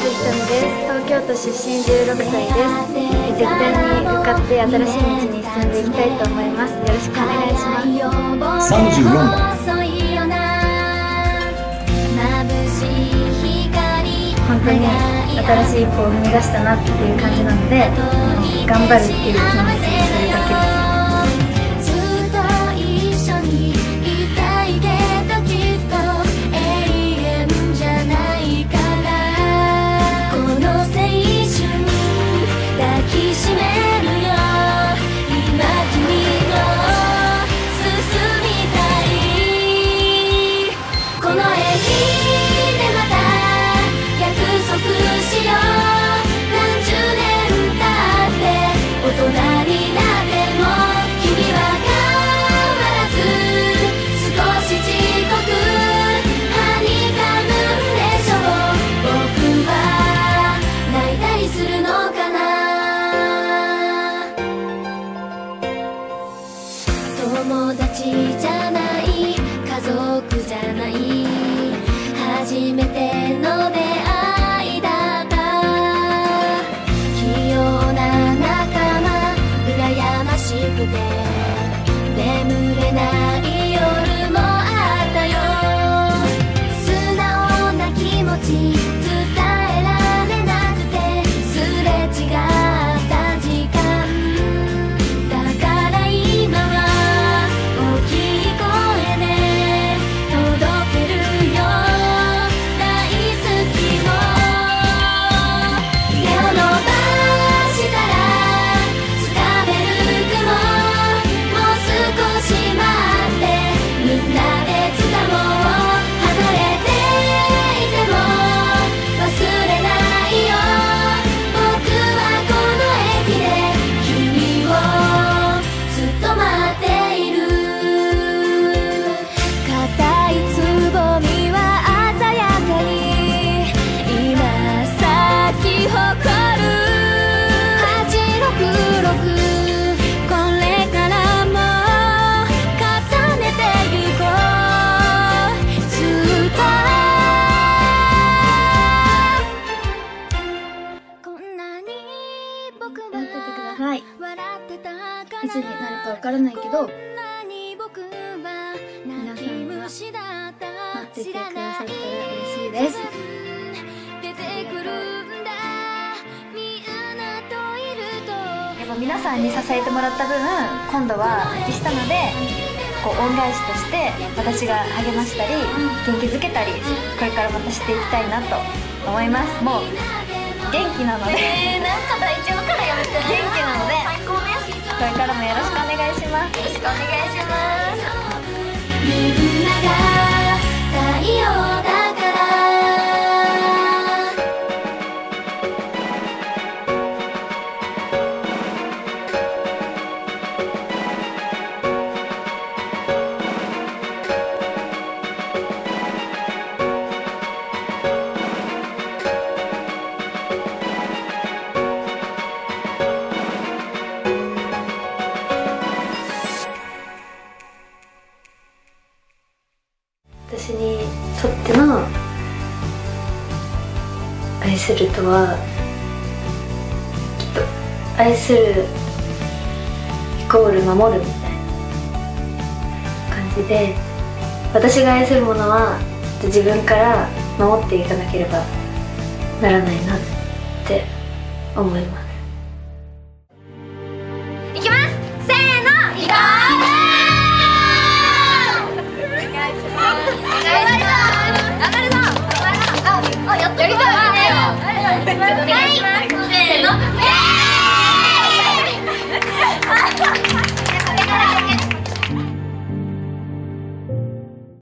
です。東京都出身16歳です絶対に受かって新しい道に進んでいきたいと思いますよろしくお願いします34番本当に新しい一歩を踏み出したなっていう感じなので頑張るっていう気持ち友達じゃない。家族じゃない。初めてのはい。いつになるかわからないけど皆さんが待っててくだ。さったら嬉しいです皆さんに支えてもらった分今度は復帰したのでこう恩返しとして私が励ましたり元気づけたりこれからまたしていきたいなと思います。もう元気なので、えー、なんか大丈夫元気なので。最高ですこれからもよろしくお願いします。よろしくお願いしますの愛するとはきっと愛するイコール守るみたいな感じで私が愛するものは自分から守っていかなければならないなって思います。